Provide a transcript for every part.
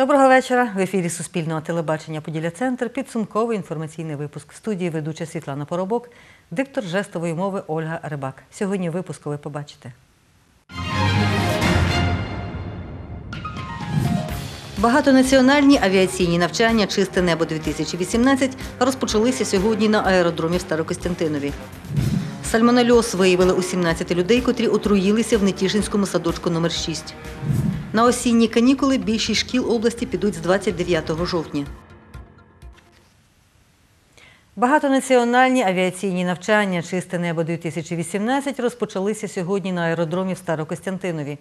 Доброго вечора. В ефірі Суспільного телебачення Поділля Центр. Підсумковий інформаційний випуск. В студії ведуча Світлана Поробок, диктор жестової мови Ольга Рибак. Сьогодні випуску ви побачите. Багатонаціональні авіаційні навчання Чисте небо 2018 розпочалися сьогодні на аеродромі в Старокостянтинові. Сальмонельоз виявили у 17 людей, котрі отруїлися в Нетішинському садочку номер 6 На осінні канікули більшість шкіл області підуть з 29 жовтня. Багатонаціональні авіаційні навчання Чисте небо 2018 розпочалися сьогодні на аеродромі в Старокостянтинові.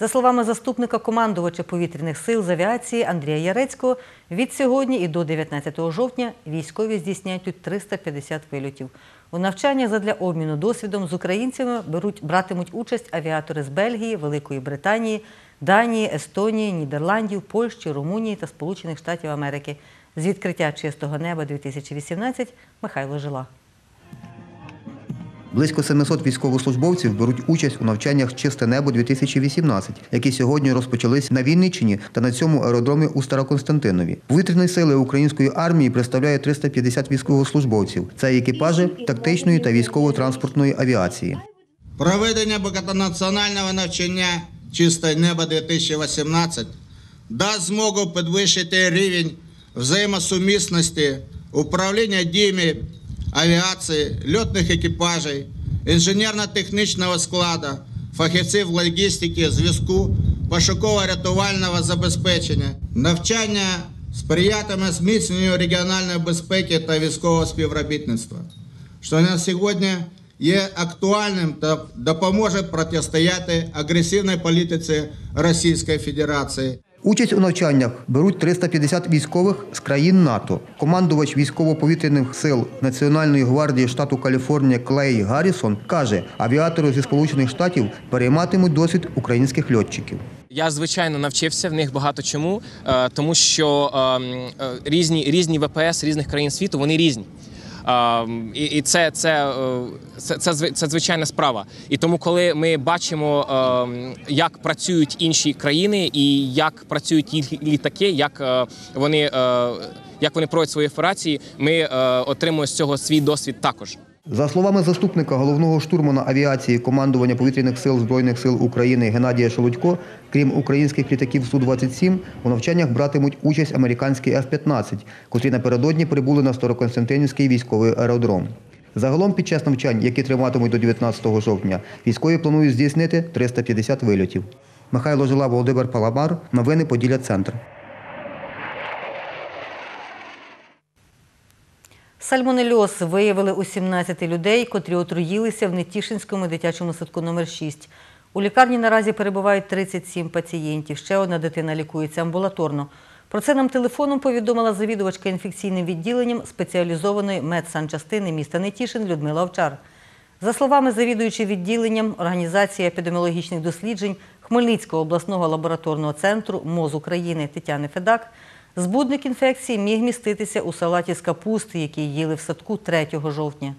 За словами заступника командувача повітряних сил з авіації Андрія Ярецького, від сьогодні і до 19 жовтня військові здійсняють тут 350 вильотів. У навчаннях задля обміну досвідом з українцями беруть, братимуть участь авіатори з Бельгії, Великої Британії, Данії, Естонії, Нідерландів, Польщі, Румунії та Сполучених Штатів Америки. З відкриття чистого неба 2018 Михайло Жила. Близько 700 військовослужбовців беруть участь у навчаннях Чисте небо 2018, які сьогодні розпочались на Вінниччині та на цьому аеродромі у Староконстантинові. Повітряні сили української армії представляє 350 військовослужбовців. Це екіпажі тактичної та військово-транспортної авіації. Проведення багатонаціонального навчання Чисте небо 2018 дасть змогу підвищити рівень взаємосумісності, управління діями авіації, льотних екіпажів, інженерно-технічного складу, фахівців логістики, зв'язку, пошуково-рятувального забезпечення, навчання сприятиме зміцненню регіональної безпеки та військового співробітництва, що на сьогодні є актуальним та допоможе протистояти агресивній політиці Російської Федерації. Участь у навчаннях беруть 350 військових з країн НАТО. Командувач військово-повітряних сил Національної гвардії штату Каліфорнія Клей Гаррісон каже, авіатори зі Сполучених Штатів перейматимуть досвід українських льотчиків. Я звичайно навчився в них багато чому, е, тому що ем, е, різні різні ВПС різних країн світу вони різні. І і це, це, е, це, це, це звичайна справа. І тому, коли ми бачимо, ем, як працюють інші країни і як працюють їх літаки, як е, вони, е, як вони проводять свої операції, ми отримуємо з цього свій досвід також. За словами заступника головного штурмана авіації командування повітряних сил Збройних сил України Геннадія Шелудько, крім українських літаків Су-27, у навчаннях братимуть участь американські F-15, котрі напередодні прибули на Староконстантинівський військовий аеродром. Загалом під час навчань, які триватимуть до 19 жовтня, військові планують здійснити 350 вильотів. Михайло Жила, Володимир Паламар. Новини Поділля Центр. Сальмонельоз виявили у 17 людей, котрі отруїлися в Нетішинському дитячому садку номер 6 У лікарні наразі перебувають 37 пацієнтів. Ще одна дитина лікується амбулаторно. Про це нам телефоном повідомила завідувачка інфекційним відділенням спеціалізованої медсанчастини міста Нетішин Людмила Овчар. За словами завідуючої відділенням Організації епідеміологічних досліджень Хмельницького обласного лабораторного центру МОЗ України Тетяни Федак, збудник інфекції міг міститися у салаті з капусти, який їли в садку 3 жовтня.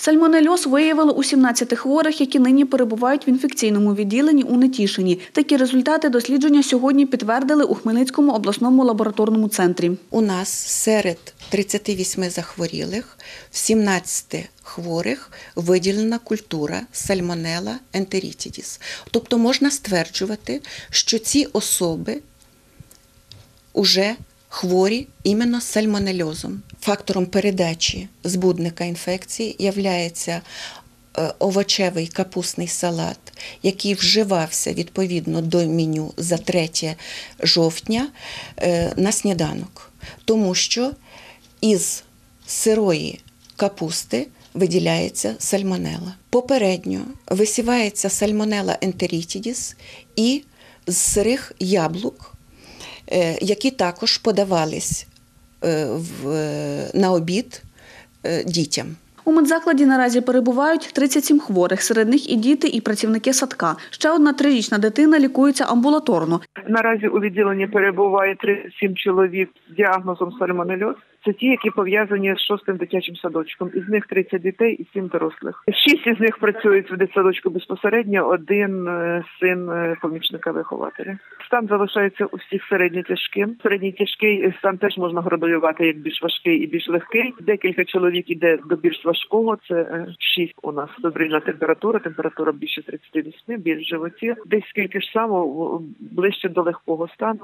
Сальмонельоз виявили у 17 хворих, які нині перебувають в інфекційному відділенні у Нетішині. Такі результати дослідження сьогодні підтвердили у Хмельницькому обласному лабораторному центрі. У нас серед 38 захворілих в 17 хворих виділена культура сальмонела ентерітідіс. Тобто можна стверджувати, що ці особи уже хворі іменно сальмонельозом. Фактором передачі збудника інфекції являється е, овочевий капустний салат, який вживався відповідно до меню за 3 жовтня е, на сніданок, тому що із сирої капусти виділяється сальмонела. Попередньо висівається сальмонела ентерітідіс і з сирих яблук, які також подавались е, в- на обід е, дітям. У медзакладі наразі перебувають 37 хворих, серед них і діти, і працівники садка. Ще одна трирічна дитина лікується амбулаторно. Наразі у відділенні перебуває 37 чоловік з діагнозом сальмонельоз. Це ті, які пов'язані з шостим дитячим садочком. Із них 30 дітей і 7 дорослих. Шість із них працюють в дитсадочку безпосередньо, один е, син е, помічника вихователя. Стан залишається у всіх середньо тяжким. Середній тяжкий стан теж можна градуювати як більш важкий і більш легкий. Декілька чоловік іде до більш важкого. Це е, шість у нас фебрильна температура, температура більше 38, більш в животі. Десь скільки ж само ближче до легкого стану.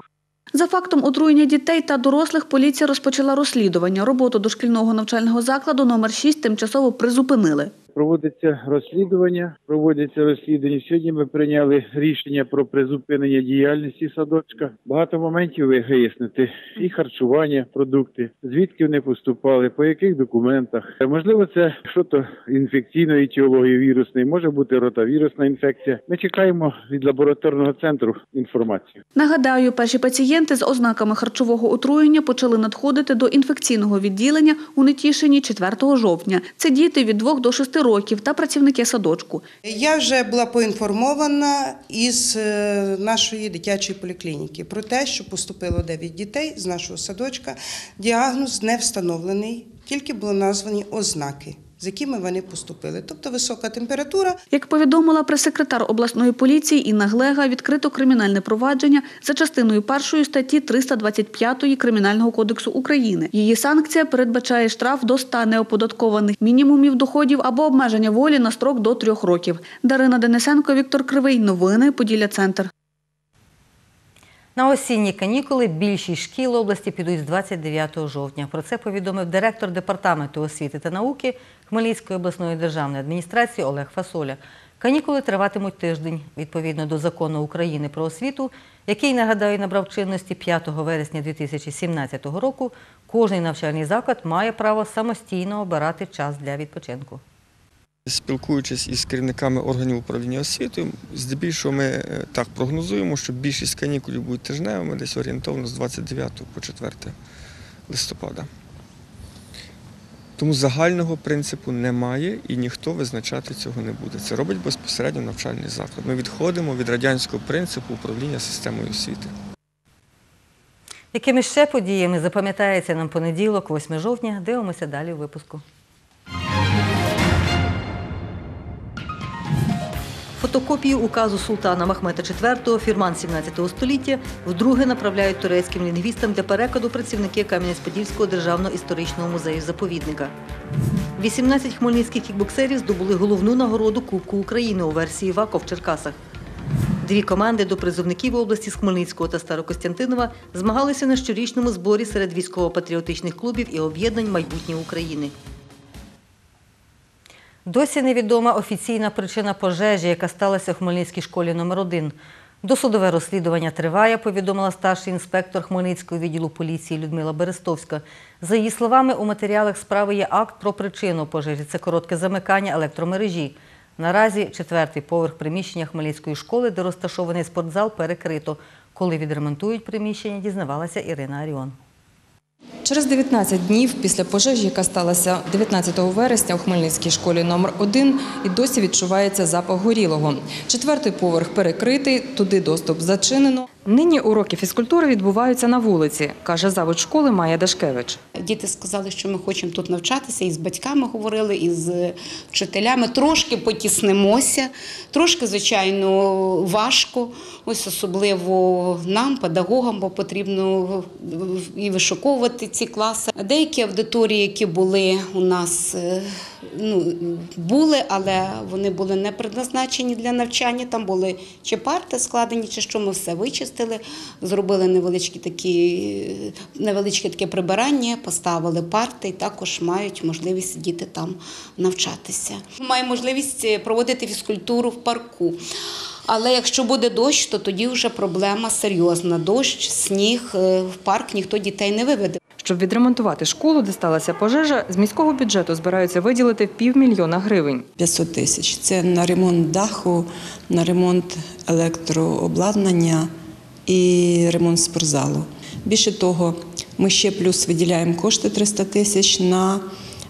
За фактом отруєння дітей та дорослих поліція розпочала розслідування. Роботу дошкільного навчального закладу номер 6 тимчасово призупинили. Проводиться розслідування. Проводяться розслідування. Сьогодні ми прийняли рішення про призупинення діяльності садочка. Багато моментів вияснити і харчування, продукти, звідки вони поступали, по яких документах. Можливо, це щось інфекційної етіології вірусної, може бути ротавірусна інфекція. Ми чекаємо від лабораторного центру інформацію. Нагадаю, перші пацієнти з ознаками харчового отруєння почали надходити до інфекційного відділення у Нетішині 4 жовтня. Це діти від 2 до 6 років та працівники садочку. Я вже була поінформована із е, нашої дитячої поліклініки про те, що поступило 9 дітей з нашого садочка. Діагноз не встановлений, тільки були названі ознаки, з якими вони поступили. Тобто висока температура, Як повідомила прес-секретар обласної поліції Інна Глега, відкрито кримінальне провадження за частиною першої статті 325 Кримінального кодексу України. Її санкція передбачає штраф до 100 неоподаткованих мінімумів доходів або обмеження волі на строк до трьох років. Дарина Денисенко, Віктор Кривий. Новини Поділля Центр. На осінні канікули більшість шкіл області підуть з 29 жовтня. Про це повідомив директор департаменту освіти та науки Хмельницької обласної державної адміністрації Олег Фасоля. Канікули триватимуть тиждень відповідно до закону України про освіту, який, нагадаю, набрав чинності 5 вересня 2017 року. Кожний навчальний заклад має право самостійно обирати час для відпочинку. Спілкуючись із керівниками органів управління освітою, здебільшого ми е, так прогнозуємо, що більшість канікулів будуть тижневими, десь орієнтовно з 29 по 4 листопада. Тому загального принципу немає і ніхто визначати цього не буде. Це робить безпосередньо навчальний заклад. Ми відходимо від радянського принципу управління системою освіти. Якими ще подіями запам'ятається нам понеділок, 8 жовтня, дивимося далі у випуску. Фотокопію указу султана Махмета IV, фірман 17 століття, вдруге направляють турецьким лінгвістам для перекладу працівники Кам'янець-Подільського державного історичного музею-заповідника. 18 хмельницьких кікбоксерів здобули головну нагороду Кубку України у версії ВАКО в Черкасах. Дві команди до призовників області з Хмельницького та Старокостянтинова змагалися на щорічному зборі серед військово-патріотичних клубів і об'єднань майбутнє України. Досі невідома офіційна причина пожежі, яка сталася в Хмельницькій школі номер 1 Досудове розслідування триває, повідомила старший інспектор Хмельницького відділу поліції Людмила Берестовська. За її словами, у матеріалах справи є акт про причину пожежі. Це коротке замикання електромережі. Наразі четвертий поверх приміщення Хмельницької школи, де розташований спортзал, перекрито. Коли відремонтують приміщення, дізнавалася Ірина Аріон. Через 19 днів після пожежі, яка сталася 19 вересня у Хмельницькій школі номер 1 і досі відчувається запах горілого. Четвертий поверх перекритий, туди доступ зачинено. Нині уроки фізкультури відбуваються на вулиці, каже завуч школи Майя Дашкевич. Діти сказали, що ми хочемо тут навчатися, і з батьками говорили, і з вчителями. Трошки потіснимося, трошки, звичайно, важко. Ось особливо нам, педагогам, бо потрібно і вишуковувати ці класи. Деякі аудиторії, які були у нас, е, ну, були, але вони були не предназначені для навчання. Там були чи парти складені, чи що ми все вичистили, зробили невеличкі такі, невеличке таке прибирання, поставили парти і також мають можливість сидіти там навчатися. Маємо можливість проводити фізкультуру в парку. Але якщо буде дощ, то тоді вже проблема серйозна. Дощ, сніг, е, в парк ніхто дітей не виведе. Щоб відремонтувати школу, де сталася пожежа, з міського бюджету збираються виділити півмільйона гривень. 500 тисяч. Це на ремонт даху, на ремонт електрообладнання і ремонт спортзалу. Більше того, ми ще плюс виділяємо кошти 300 тисяч на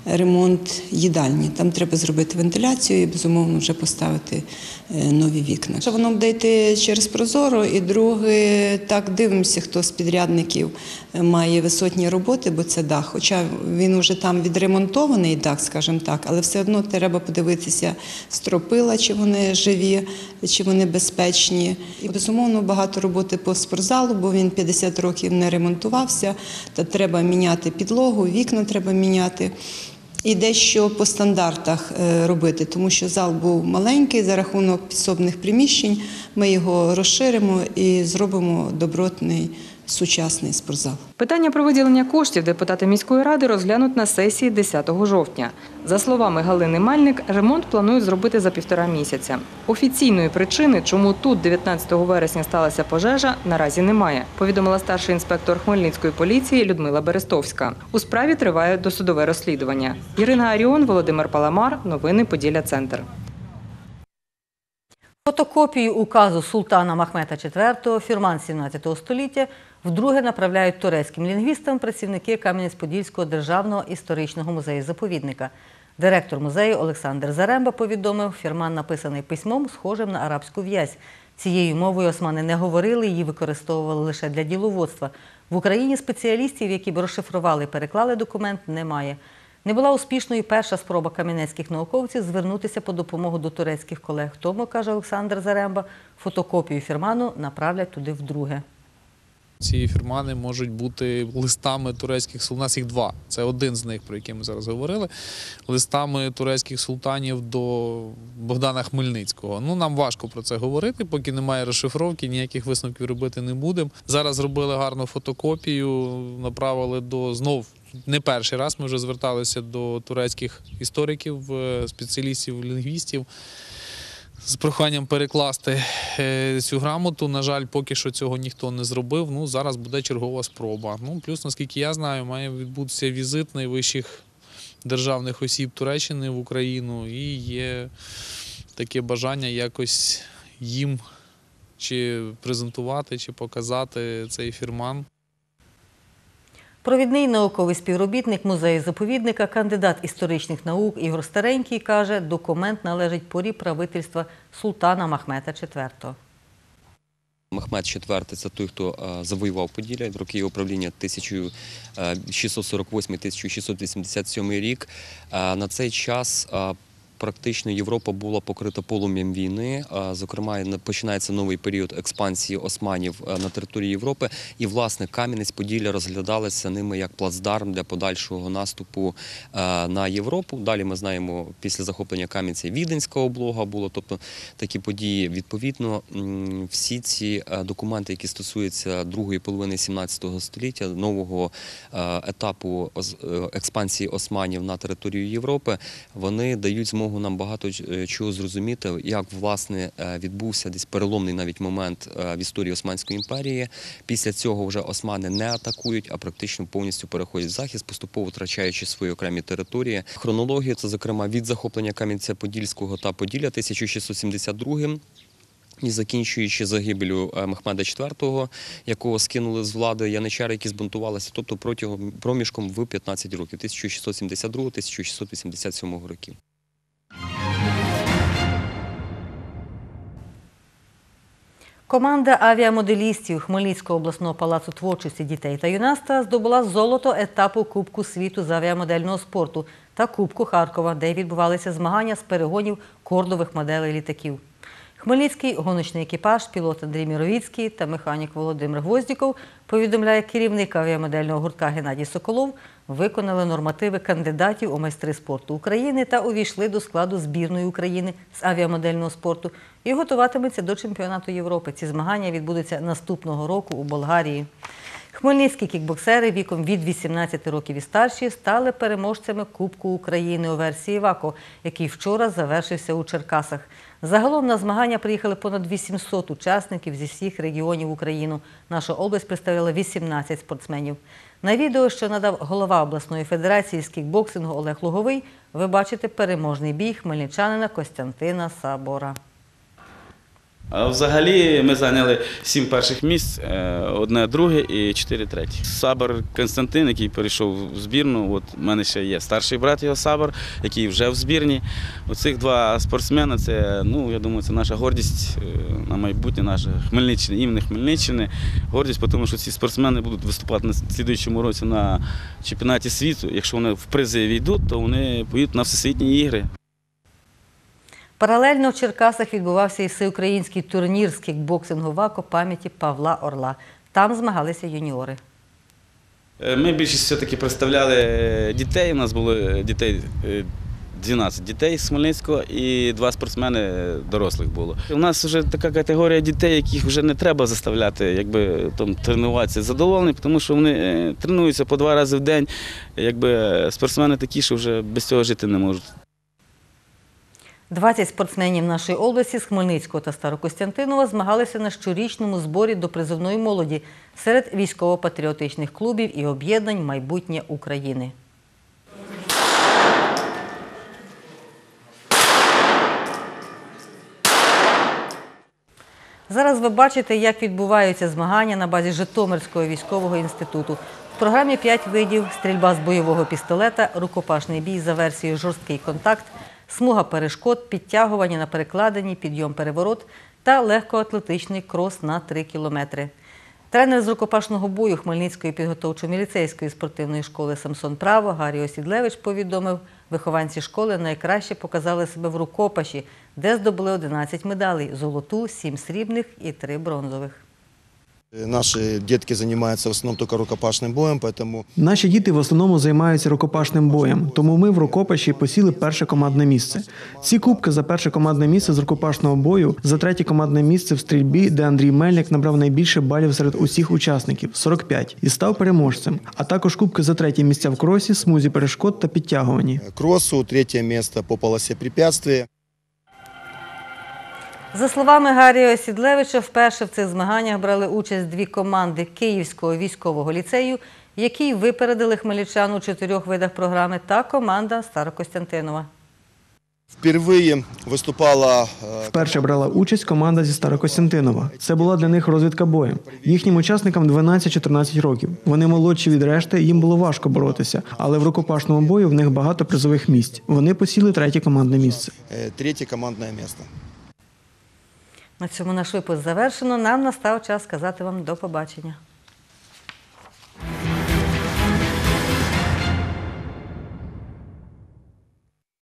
ремонт їдальні. Там треба зробити вентиляцію і, безумовно, вже поставити нові вікна. Що воно буде йти через Прозоро, і друге, так дивимося, хто з підрядників е, має висотні роботи, бо це дах. Хоча він вже там відремонтований дах, скажімо так, але все одно треба подивитися стропила, чи вони живі, чи вони безпечні. І безумовно багато роботи по спортзалу, бо він 50 років не ремонтувався. Та треба міняти підлогу, вікна треба міняти. І дещо по стандартах е, робити, тому що зал був маленький за рахунок підсобних приміщень. Ми його розширимо і зробимо добротний сучасний спортзал. Питання про виділення коштів депутати міської ради розглянуть на сесії 10 жовтня. За словами Галини Мальник, ремонт планують зробити за півтора місяця. Офіційної причини, чому тут 19 вересня сталася пожежа, наразі немає. Повідомила старший інспектор Хмельницької поліції Людмила Берестовська. У справі триває досудове розслідування. Ірина Аріон, Володимир Паламар. Новини Поділля Центр. Фотокопію указу султана Махмета IV, фірман 17 століття, вдруге направляють турецьким лінгвістам працівники Кам'янець-Подільського державного історичного музею-заповідника. Директор музею Олександр Заремба повідомив, фірман написаний письмом, схожим на арабську в'язь. Цією мовою османи не говорили, її використовували лише для діловодства. В Україні спеціалістів, які б розшифрували і переклали документ, немає. Не була успішною перша спроба кам'янецьких науковців звернутися по допомогу до турецьких колег. Тому, каже Олександр Заремба, фотокопію фірману направлять туди вдруге. Ці фірмани можуть бути листами турецьких сул. У нас їх два. Це один з них, про який ми зараз говорили. Листами турецьких султанів до Богдана Хмельницького. Ну нам важко про це говорити, поки немає розшифровки, ніяких висновків робити не будемо. Зараз зробили гарну фотокопію, направили до знов. Не перший раз ми вже зверталися до турецьких істориків, е, спеціалістів, лінгвістів з проханням перекласти е, цю грамоту. На жаль, поки що цього ніхто не зробив. Ну, зараз буде чергова спроба. Ну, плюс, наскільки я знаю, має відбутися візит найвищих державних осіб Туреччини в Україну, і є таке бажання якось їм чи презентувати, чи показати цей фірман. Провідний науковий співробітник музею-заповідника, кандидат історичних наук Ігор Старенький каже, документ належить порі правительства султана Махмета IV. Махмед IV – це той, хто е, завоював Поділля, роки його правління 1648-1687 рік. Е, На цей час е, практично Європа була покрита полум'ям війни. Зокрема, на- починається новий період експансії османів е, на території Європи. І, власне, Кам'янець-Поділля розглядалися ними як плацдарм для подальшого наступу е, на Європу. Далі ми знаємо, після захоплення Кам'янця Віденська облога було, тобто такі події. Відповідно, всі ці е, документи, які стосуються другої половини 17 століття, нового етапу експансії османів на територію Європи, вони дають змогу нам багато е, чого зрозуміти, як власне е, відбувся десь переломний навіть момент е, в історії Османської імперії. Після цього вже османи не атакують, а практично повністю переходять в захист, поступово втрачаючи свої окремі території. Хронологія це, зокрема, від захоплення Кам'янця-Подільського та Поділля 1672 і закінчуючи загибелю Мехмеда IV, якого скинули з влади яничари, які збунтувалися, тобто протягом проміжком в 15 років 1672-1687 років. Команда авіамоделістів Хмельницького обласного палацу творчості дітей та юнацтва здобула золото етапу Кубку світу з авіамодельного спорту та Кубку Харкова, де відбувалися змагання з перегонів кордових моделей літаків. Хмельницький гоночний екіпаж, пілот Андрій Міровіцький та механік Володимир Гвоздіков, повідомляє керівник авіамодельного гуртка Геннадій Соколов, виконали нормативи кандидатів у майстри спорту України та увійшли до складу збірної України з авіамодельного спорту і готуватиметься до чемпіонату Європи. Ці змагання відбудуться наступного року у Болгарії. Хмельницькі кікбоксери віком від 18 років і старші стали переможцями Кубку України у версії ВАКО, який вчора завершився у Черкасах. Загалом на змагання приїхали понад 800 учасників зі всіх регіонів України. Наша область представила 18 спортсменів. На відео, що надав голова обласної федерації з кікбоксингу Олег Луговий, ви бачите переможний бій хмельничанина Костянтина Сабора. А взагалі ми зайняли сім перших місць, е, одне друге і чотири треті. Сабар Константин, який перейшов в збірну. От у мене ще є старший брат його Сабар, який вже в збірні. Оцих два спортсмени це, ну я думаю, це наша гордість е, на майбутнє, наша Хмельниччини, імені Хмельниччини. Гордість, тому що ці спортсмени будуть виступати на слідуючому році на чемпіонаті світу. Якщо вони в призи війдуть, то вони поїдуть на всесвітні ігри. Паралельно в Черкасах відбувався і всеукраїнський турнір з кікбоксингу ВАКО пам'яті Павла Орла. Там змагалися юніори. Е, Ми більшість все-таки представляли е, дітей. У нас було е, дітей е, 12 дітей з Хмельницького і два спортсмени дорослих було. У нас вже така категорія дітей, яких вже не треба заставляти, якби там тренуватися задоволені, тому що вони тренуються по два рази в день. Якби спортсмени такі, що вже без цього жити не можуть. 20 спортсменів нашої області з Хмельницького та Старокостянтинова змагалися на щорічному зборі до призовної молоді серед військово-патріотичних клубів і об'єднань майбутнє України. Зараз ви бачите, як відбуваються змагання на базі Житомирського військового інституту. В програмі 5 видів стрільба з бойового пістолета, рукопашний бій за версією жорсткий контакт, смуга перешкод, підтягування на перекладині, підйом переворот та легкоатлетичний крос на 3 кілометри. Тренер з рукопашного бою Хмельницької підготовчо-міліцейської спортивної школи Самсон Право Гаррі Осідлевич повідомив, вихованці школи найкраще показали себе в рукопаші, де здобули 11 медалей – золоту, 7 срібних і 3 бронзових. Наши детки занимаются в основном только рукопашным боем, поэтому Наші діти в основному займаються рукопашним боєм, тому ми в рукопаші посіли перше командне місце. Ці кубки за перше командне місце з рукопашного бою, за третє командне місце в стрільбі, де Андрій Мельник набрав найбільше балів серед усіх учасників 45, і став переможцем. А також кубки за третє місця в кросі, смузі перешкод та підтягуванні. кроссу, третье место по полосе препятствия. За словами Гаррія Осідлевича, вперше в цих змаганнях брали участь дві команди Київського військового ліцею, які випередили хмельничан у чотирьох видах програми, та команда Старокостянтинова. Впервые выступала э, Вперше брала участь команда зі Старокостянтинова. Це була для них розвідка боєм. Їхнім учасникам 12-14 років. Вони молодші від решти, їм було важко боротися, але в рукопашному бою в них багато призових місць. Вони посіли третє командне місце. э, третье командное место. На цьому наш випуск завершено. Нам настав час сказати вам до побачення.